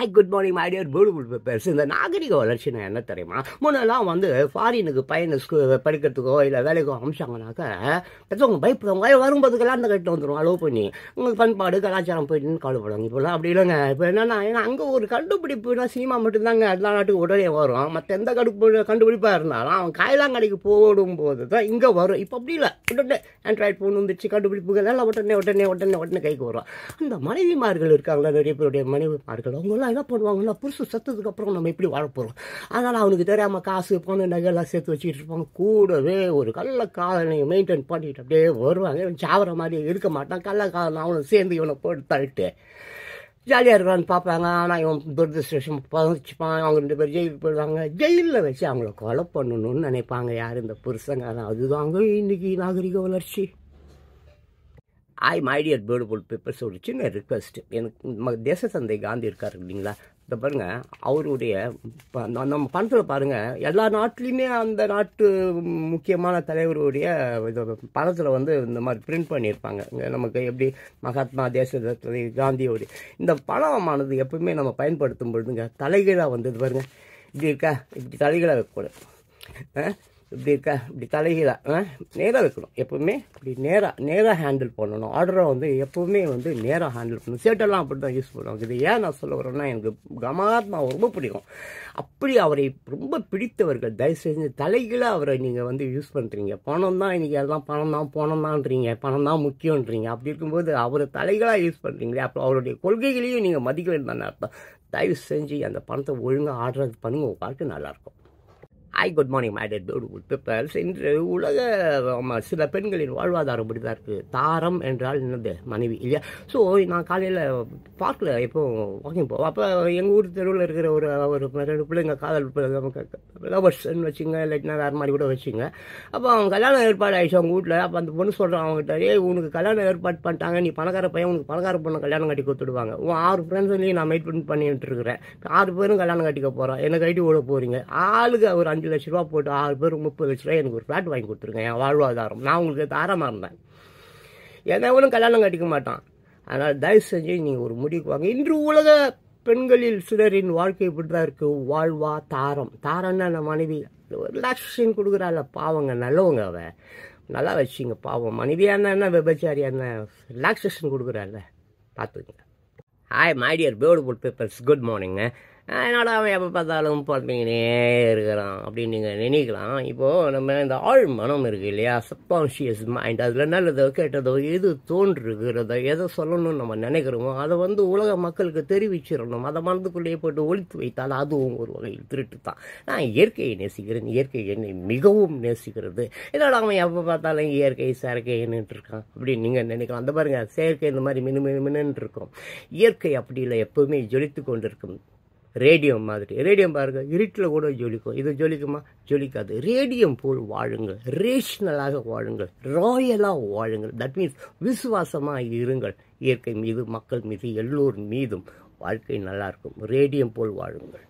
Hi good morning my dear beautiful peoples இந்த நாகரிக வளர்ச்சினா என்ன தெரியுமா? முன்னெல்லாம் வந்து ஃபாரினுக்கு பையனை படிக்கிறதுக்கோ இல்லை வேலைக்கோ அமிச்சாங்கனாக்க பெற்றவங்க பயப்படுவாங்க. வரும்போதுக்கெல்லாம் அந்த கட்டு வந்துடும் அலோவ் பண்ணி உங்களுக்கு பண்பாடு கலாச்சாரம் போயிட்டுன்னு கவலைப்படுவாங்க இப்போலாம் அப்படி இல்லைங்க. இப்போ என்னென்னா ஏன்னா அங்கே ஒரு கண்டுபிடிப்புனா சினிமா மட்டும்தாங்க. எல்லா நாட்டுக்கு உடனே வரும். மற்ற எந்த கடுப்பு கண்டுபிடிப்பாக இருந்தாலும் அவன் காயலாங்கடைக்கு போடும்போது தான் இங்கே வரும். இப்போ அப்படி இல்லை. உடனே ஆண்ட்ராய்ட் ஃபோன் வந்துச்சு கண்டுபிடிப்புகள் எல்லாம் உடனே உடனே உடனே உடனே கைக்கு வரும். அந்த மனைவிமார்கள் இருக்காங்களா? நிறைய பேருடைய மனைவிமார்கள். என்ன பண்ணுவாங்கன்னா புருஷன் சத்ததுக்கு அப்புறம் நம்ம எப்படி வாழ போகிறோம் அதனால் அவனுக்கு தெரியாமல் காசு பணம் நகையெல்லாம் சேர்த்து வச்சுக்கிட்டு இருப்பாங்க. கூடவே ஒரு கள்ள காதலை மெயின்டைன் பண்ணிட்டு அப்படியே வருவாங்க. இவன் சாவர மாதிரி இருக்க மாட்டான். கள்ள காதல் அவனை சேர்ந்து இவனை போட்டு தள்ளிட்டு ஜாலியாக இருக்கான்னு பார்ப்பாங்க. ஆனால் இவன் துரதிருஷ்டம் பதிச்சுப்பான் அவங்க ரெண்டு பேர் ஜெயிலுக்கு போயிடுவாங்க. ஜெயிலில் வச்சு அவங்கள கொலை பண்ணணும்னு நினைப்பாங்க யார் இந்த புருஷங்க? அதுதான் அதுதாங்க இன்றைக்கி நாகரிக வளர்ச்சி. Hi my dear bird beautiful peoples ஒரு சின்ன ரிக்வெஸ்ட் எனக்கு நம்ம தேசத்தந்தை காந்தி இருக்கார் இல்லைங்களா? இந்த பாருங்கள் அவருடைய ப- நம்ம பணத்தில் பாருங்கள் எல்லா நாட்டிலையுமே அந்த நாட்டு முக்கியமான தலைவருடைய இது பணத்தில் வந்து இந்த மாதிரி பிரிண்ட் பண்ணியிருப்பாங்க. நமக்கு எப்படி மகாத்மா தேசத்தந்தை காந்தியோடைய இந்த பணமானது எப்பவுமே நம்ம பயன்படுத்தும் பொழுதுங்க தலைகீழாக வந்தது இது பாருங்க. இப்படி இருக்கா? இப்படி தலைகீழாக வைக்கக்கூடாது. இப்படி இருக்கா இப்படி தலைகீழாக நேராக வைக்கணும் எப்பவுமே இப்படி நேராக நேராக ஹேண்டில் பண்ணணும். ஆர்டரை வந்து எப்பவுமே வந்து நேராக ஹேண்டில் பண்ணணும். சேட்டெல்லாம் அப்படி தான் யூஸ் பண்ணுவாங்க. இது ஏன் நான் சொல்ல வரேன்னா எனக்கு கமாத்மா ரொம்ப பிடிக்கும். அப்படி அவரை ரொம்ப பிடித்தவர்கள் தயவு செஞ்சு தலைகீழாக அவரை நீங்கள் வந்து யூஸ் பண்ணுறீங்க பணம் தான் இன்றைக்கி எல்லாம் பணம் தான் பணம் தான்றீங்க. பணம் தான் முக்கியன்றீங்க அப்படி இருக்கும்போது அவரை தலைகளாக யூஸ் பண்ணுறீங்களே அப்புறம் அவருடைய கொள்கைகளையும் நீங்கள் மதிக்கலன்னு தானே அர்த்தம். தயவு செஞ்சு அந்த பணத்தை ஒழுங்காக ஆர்டர் பண்ணுங்க உங்கள் வாழ்க்கை நல்லாயிருக்கும் hi good morning my dear beautiful peoples இன்று உலக ஆமாம் சில பெண்களின் வாழ்வாதாரம் இப்படி தான் இருக்குது தாரம் என்றால் என்னது? மனைவி இல்லையா? ஸோ நான் காலையில் பார்க்கல எப்போ வாக்கிங் போவோம் அப்போ எங்கள் ஊர் தெருவில் இருக்கிற ஒரு ஒரு ரெண்டு பிள்ளைங்க காதல் லவர்ஸ்ன்னு வச்சுங்க இல்லாட்டினா வேறு மாதிரி கூட வச்சுங்க. அப்போ அவங்க கல்யாணம் ஏற்பாடு ஆயிடுச்சு அவங்க வீட்டில் அப்போ அந்த பொண்ணு சொல்கிறான் அவங்ககிட்ட ஏ உனக்கு கல்யாணம் ஏற்பாடு பண்ணிட்டாங்க. நீ பணக்கார பையன் உனக்கு பணக்கார பொண்ணு கல்யாணம் கட்டி கொடுத்துடுவாங்க. உன் ஆறு ஃப்ரெண்ட்ஸ்லையும் நான் மெயிட் பண்ணி பண்ணிட்டு இருக்கிறேன். ஆறு பேரும் கல்யாணம் கட்டிக்க போகிறோம் என்னை கட்டி விட போகிறீங்க ஆளுக்கு ஒரு அஞ்சு லட்ச ரூபா போட்டு ஆறு பேர் முப்பது லட்ச ரூபா எனக்கு ஒரு ஃப்ளாட் வாங்கி கொடுத்துருங்க என் வாழ்வாதாரம். நான் உங்களுக்கு தாரமாக இருந்தேன். எவனும் கல்யாணம் கட்டிக்க மாட்டான். அதனால் தயவு செஞ்சு நீங்கள் ஒரு முடிவுக்கு வாங்க. இன்று உலக பெண்களில் சிலரின் வாழ்க்கை இப்படிதான் இருக்குது வாழ்வா தாரம். தாரம்னா நம்ம மனைவி ரிலாக்ஸேஷன் கொடுக்குறாள். பாவங்க நல்லவங்க அவ. நல்லா வச்சுங்க பாவம். மனைவியா என்ன என்ன என்ன ரிலாக்ஸேஷன் கொடுக்குறாள் பார்த்துக்குங்க. Hi my dear beautiful peoples good மார்னிங்க என்னடா அவன் எப்போ பார்த்தாலும் பார்த்தீங்கன்னே இருக்கிறான் அப்படின்னு நீங்கள் நினைக்கலாம். இப்போது நம்ம இந்த ஆள் மனம் இருக்கு இல்லையா? சப்கான்ஷியஸ் மைண்ட் அதில் நல்லதோ கெட்டதோ எது தோன்றுகிறதோ எதை சொல்லணும்னு நம்ம நினைக்கிறோமோ அதை வந்து உலக மக்களுக்கு தெரிவிச்சிடணும். அதை மனதுக்குள்ளேயே போட்டு ஒழித்து வைத்தால் அதுவும் ஒரு வகையில் திருட்டு தான் நான் இயற்கையை நேசிக்கிறேன். இயற்கை என்னை மிகவும் நேசிக்கிறது. என்னடா அவன் எப்போ பார்த்தாலும் இயற்கை செயற்கை என்னன்ட்டு இருக்கான் அப்படின்னு நீங்கள் நினைக்கலாம். அந்த பாருங்கள் செயற்கை இந்த மாதிரி மினு மினு மினுன்னு இருக்கும். இயற்கை அப்படி இல்லை. எப்பவுமே ஜொலித்து கொண்டிருக்கும். ரேடியம் மாதிரி. ரேடியம் பாருங்க இருட்டில் கூட ஜொலிக்கும். இது ஜொலிக்குமா? ஜொலிக்காது. ரேடியம் போல் வாழுங்கள். ரேஷ்னலாக வாழுங்கள். ராயலாக வாழுங்கள். தட் மீன்ஸ் விசுவாசமாக இருங்கள். இயற்கை மீது மக்கள் மீது எல்லோர் மீதும் வாழ்க்கை நல்லாயிருக்கும். ரேடியம் போல் வாழுங்கள்.